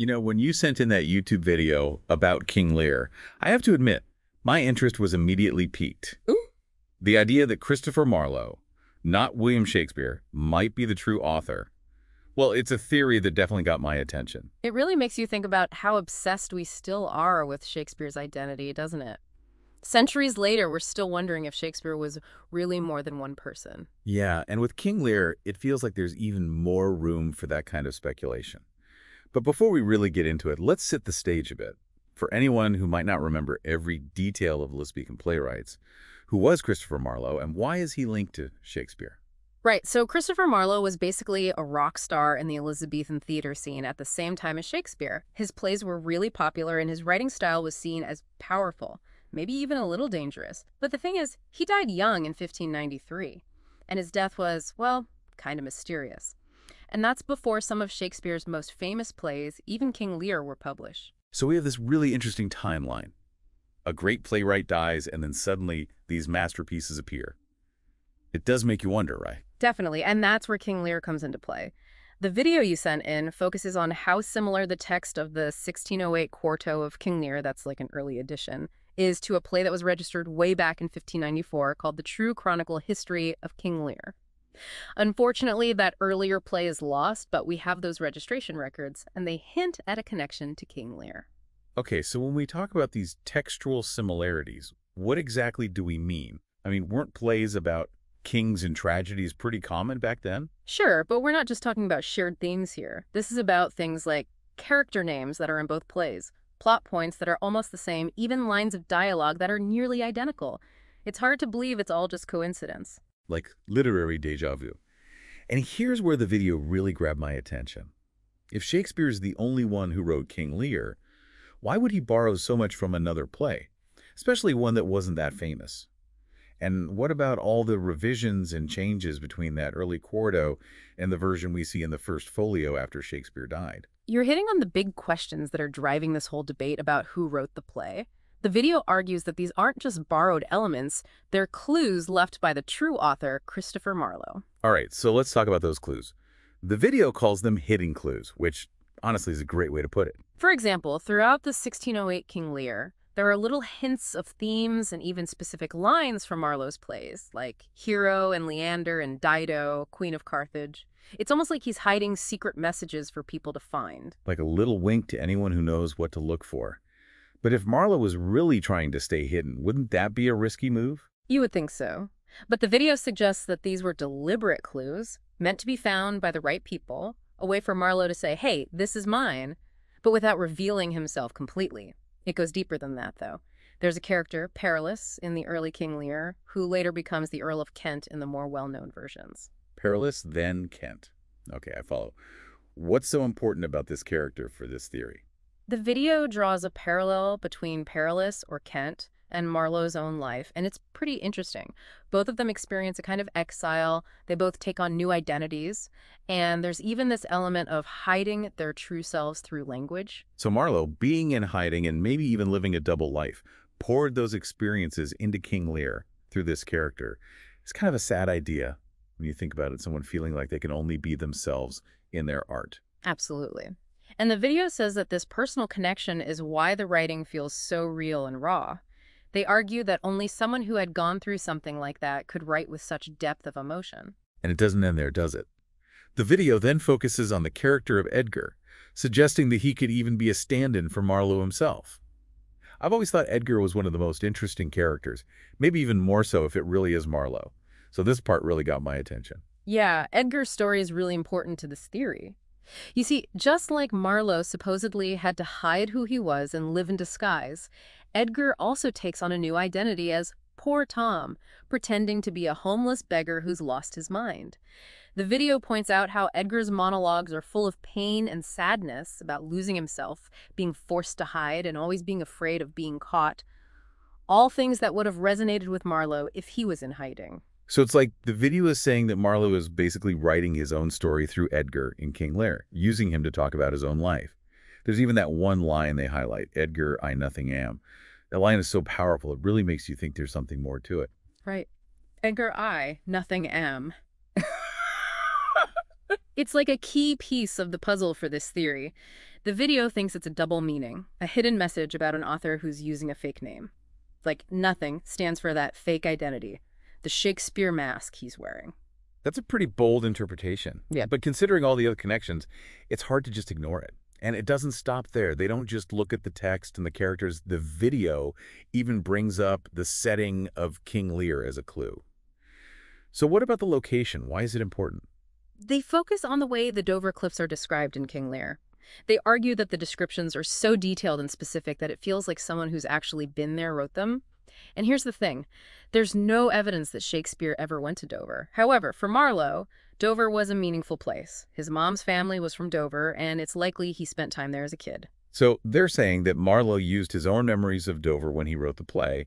You know, when you sent in that YouTube video about King Lear, I have to admit, my interest was immediately piqued. Ooh. The idea that Christopher Marlowe, not William Shakespeare, might be the true author. Well, it's a theory that definitely got my attention. It really makes you think about how obsessed we still are with Shakespeare's identity, doesn't it? Centuries later, we're still wondering if Shakespeare was really more than one person. Yeah, and with King Lear, it feels like there's even more room for that kind of speculation. But before we really get into it, let's set the stage a bit. For anyone who might not remember every detail of Elizabethan playwrights, who was Christopher Marlowe and why is he linked to Shakespeare? Right, so Christopher Marlowe was basically a rock star in the Elizabethan theater scene at the same time as Shakespeare. His plays were really popular and his writing style was seen as powerful maybe even a little dangerous. But the thing is, he died young in 1593, and his death was, well, kind of mysterious. And that's before some of Shakespeare's most famous plays, even King Lear, were published. So we have this really interesting timeline. A great playwright dies, and then suddenly these masterpieces appear. It does make you wonder, right? Definitely, and that's where King Lear comes into play. The video you sent in focuses on how similar the text of the 1608 quarto of King Lear, that's like an early edition, is to a play that was registered way back in 1594 called The True Chronicle History of King Lear. Unfortunately, that earlier play is lost, but we have those registration records, and they hint at a connection to King Lear. Okay, so when we talk about these textual similarities, what exactly do we mean? I mean, weren't plays about kings and tragedies pretty common back then? Sure, but we're not just talking about shared themes here. This is about things like character names that are in both plays, plot points that are almost the same, even lines of dialogue that are nearly identical. It's hard to believe it's all just coincidence. Like literary deja vu. And here's where the video really grabbed my attention. If Shakespeare is the only one who wrote King Lear, why would he borrow so much from another play, especially one that wasn't that famous? And what about all the revisions and changes between that early quarto and the version we see in the first folio after Shakespeare died? You're hitting on the big questions that are driving this whole debate about who wrote the play. The video argues that these aren't just borrowed elements, they're clues left by the true author, Christopher Marlowe. All right, so let's talk about those clues. The video calls them hidden clues, which honestly is a great way to put it. For example, throughout the 1608 King Lear, there are little hints of themes and even specific lines from Marlowe's plays, like Hero and Leander and Dido, Queen of Carthage. It's almost like he's hiding secret messages for people to find. Like a little wink to anyone who knows what to look for. But if Marlowe was really trying to stay hidden, wouldn't that be a risky move? You would think so. But the video suggests that these were deliberate clues, meant to be found by the right people, a way for Marlowe to say, hey, this is mine, but without revealing himself completely. It goes deeper than that, though. There's a character, Perillus, in the early King Lear, who later becomes the Earl of Kent in the more well-known versions. Perillus, then Kent. Okay, I follow. What's so important about this character for this theory? The video draws a parallel between Perillus, or Kent, and Marlowe's own life, and it's pretty interesting. Both of them experience a kind of exile, they both take on new identities, and there's even this element of hiding their true selves through language. So Marlowe, being in hiding and maybe even living a double life, poured those experiences into King Lear through this character. It's kind of a sad idea when you think about it, someone feeling like they can only be themselves in their art. Absolutely. And the video says that this personal connection is why the writing feels so real and raw. They argue that only someone who had gone through something like that could write with such depth of emotion. And it doesn't end there, does it? The video then focuses on the character of Edgar, suggesting that he could even be a stand-in for Marlowe himself. I've always thought Edgar was one of the most interesting characters, maybe even more so if it really is Marlowe. So this part really got my attention. Yeah, Edgar's story is really important to this theory. You see, just like Marlowe supposedly had to hide who he was and live in disguise, Edgar also takes on a new identity as Poor Tom, pretending to be a homeless beggar who's lost his mind. The video points out how Edgar's monologues are full of pain and sadness about losing himself, being forced to hide, and always being afraid of being caught. All things that would have resonated with Marlowe if he was in hiding. So it's like the video is saying that Marlowe is basically writing his own story through Edgar in King Lear, using him to talk about his own life. There's even that one line they highlight, Edgar, I nothing am. That line is so powerful, it really makes you think there's something more to it. Right. Edgar, I nothing am. It's like a key piece of the puzzle for this theory. The video thinks it's a double meaning, a hidden message about an author who's using a fake name. Like nothing stands for that fake identity, the Shakespeare mask he's wearing. That's a pretty bold interpretation. Yeah. But considering all the other connections, it's hard to just ignore it. And it doesn't stop there. They don't just look at the text and the characters. The video even brings up the setting of King Lear as a clue. So what about the location? Why is it important? They focus on the way the Dover Cliffs are described in King Lear. They argue that the descriptions are so detailed and specific that it feels like someone who's actually been there wrote them. And here's the thing. There's no evidence that Shakespeare ever went to Dover. However, for Marlowe, Dover was a meaningful place. His mom's family was from Dover, and it's likely he spent time there as a kid. So they're saying that Marlowe used his own memories of Dover when he wrote the play,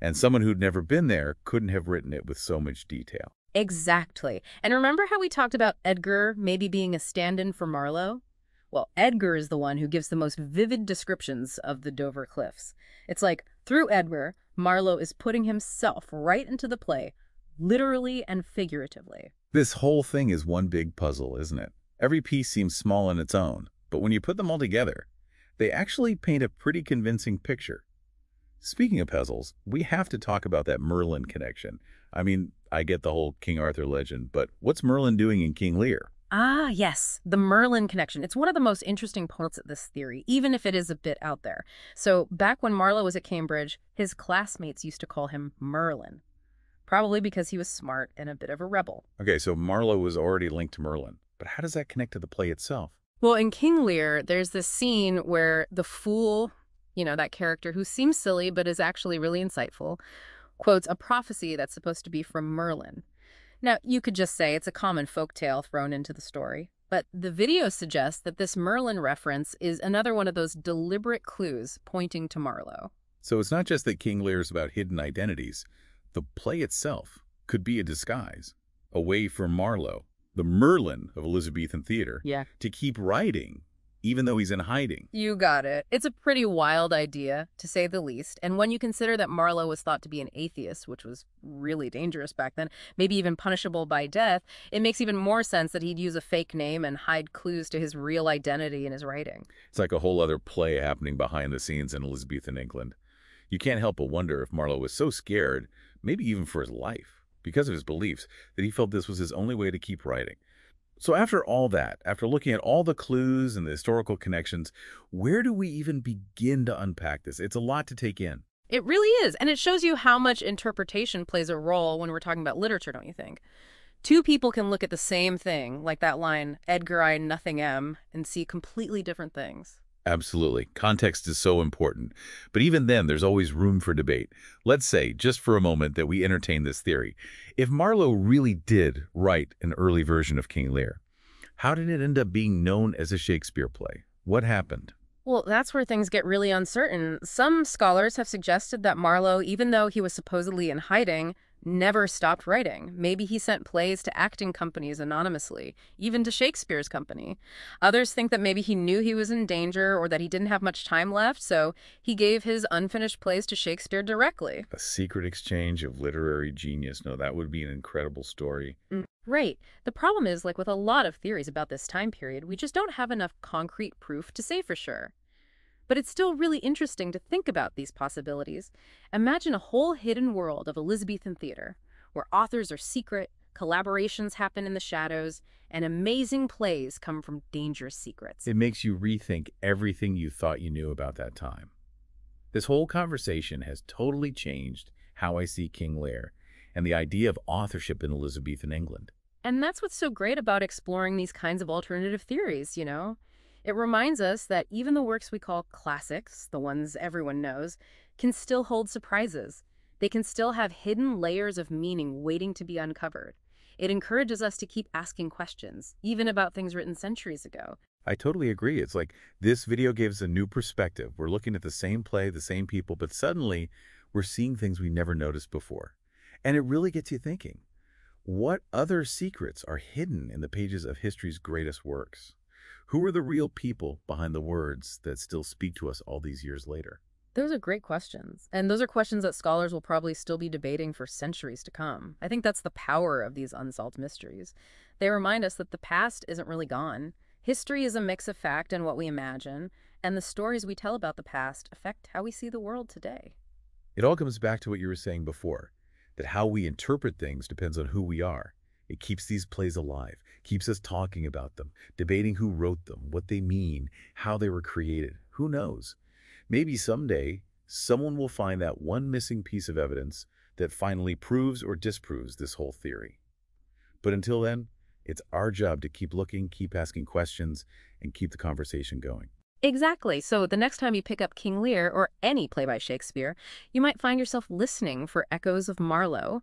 and someone who'd never been there couldn't have written it with so much detail. Exactly. And remember how we talked about Edgar maybe being a stand-in for Marlowe? Well, Edgar is the one who gives the most vivid descriptions of the Dover Cliffs. It's like, through Edgar, Marlowe is putting himself right into the play, literally and figuratively. This whole thing is one big puzzle, isn't it? Every piece seems small on its own, but when you put them all together, they actually paint a pretty convincing picture. Speaking of puzzles, we have to talk about that Merlin connection. I mean, I get the whole King Arthur legend, but what's Merlin doing in King Lear? Ah, yes, the Merlin connection. It's one of the most interesting parts of this theory, even if it is a bit out there. So back when Marlowe was at Cambridge, his classmates used to call him Merlin, probably because he was smart and a bit of a rebel. Okay, so Marlowe was already linked to Merlin, but how does that connect to the play itself? Well, in King Lear, there's this scene where the fool, you know, that character who seems silly but is actually really insightful, quotes a prophecy that's supposed to be from Merlin. Now, you could just say it's a common folk tale thrown into the story, but the video suggests that this Merlin reference is another one of those deliberate clues pointing to Marlowe. So it's not just that King Lear is about hidden identities. The play itself could be a disguise, a way for Marlowe, the Merlin of Elizabethan theater, Yeah. to keep writing, even though he's in hiding. You got it. It's a pretty wild idea, to say the least. And when you consider that Marlowe was thought to be an atheist, which was really dangerous back then, maybe even punishable by death, it makes even more sense that he'd use a fake name and hide clues to his real identity in his writing. It's like a whole other play happening behind the scenes in Elizabethan England. You can't help but wonder if Marlowe was so scared, maybe even for his life, because of his beliefs, that he felt this was his only way to keep writing. So after all that, after looking at all the clues and the historical connections, where do we even begin to unpack this? It's a lot to take in. It really is. And it shows you how much interpretation plays a role when we're talking about literature, don't you think? Two people can look at the same thing, like that line, Edgar I nothing am, and see completely different things. Absolutely. Context is so important. But even then, there's always room for debate. Let's say, just for a moment, that we entertain this theory. If Marlowe really did write an early version of King Lear, how did it end up being known as a Shakespeare play? What happened? Well, that's where things get really uncertain. Some scholars have suggested that Marlowe, even though he was supposedly in hiding, never stopped writing. Maybe he sent plays to acting companies anonymously, even to Shakespeare's company. Others think that maybe he knew he was in danger or that he didn't have much time left, so he gave his unfinished plays to Shakespeare directly. A secret exchange of literary genius. No, that would be an incredible story. Mm, right. The problem is, like with a lot of theories about this time period, we just don't have enough concrete proof to say for sure. But it's still really interesting to think about these possibilities. Imagine a whole hidden world of Elizabethan theater, where authors are secret, collaborations happen in the shadows, and amazing plays come from dangerous secrets. It makes you rethink everything you thought you knew about that time. This whole conversation has totally changed how I see King Lear and the idea of authorship in Elizabethan England. And that's what's so great about exploring these kinds of alternative theories, you know? It reminds us that even the works we call classics, the ones everyone knows, can still hold surprises. They can still have hidden layers of meaning waiting to be uncovered. It encourages us to keep asking questions, even about things written centuries ago. I totally agree. It's like this video gives a new perspective. We're looking at the same play, the same people, but suddenly we're seeing things we never noticed before. And it really gets you thinking. What other secrets are hidden in the pages of history's greatest works? Who are the real people behind the words that still speak to us all these years later? Those are great questions. And those are questions that scholars will probably still be debating for centuries to come. I think that's the power of these unsolved mysteries. They remind us that the past isn't really gone. History is a mix of fact and what we imagine, and the stories we tell about the past affect how we see the world today. It all comes back to what you were saying before, that how we interpret things depends on who we are. It keeps these plays alive, keeps us talking about them, debating who wrote them, what they mean, how they were created. Who knows? Maybe someday, someone will find that one missing piece of evidence that finally proves or disproves this whole theory. But until then, it's our job to keep looking, keep asking questions, and keep the conversation going. Exactly. So the next time you pick up King Lear or any play by Shakespeare, you might find yourself listening for echoes of Marlowe,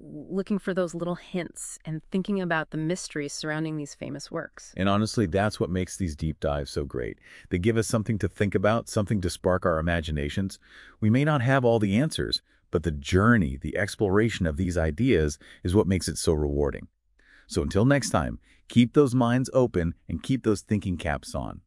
looking for those little hints and thinking about the mysteries surrounding these famous works. And honestly, that's what makes these deep dives so great. They give us something to think about, something to spark our imaginations. We may not have all the answers, but the journey, the exploration of these ideas is what makes it so rewarding. So until next time, keep those minds open and keep those thinking caps on.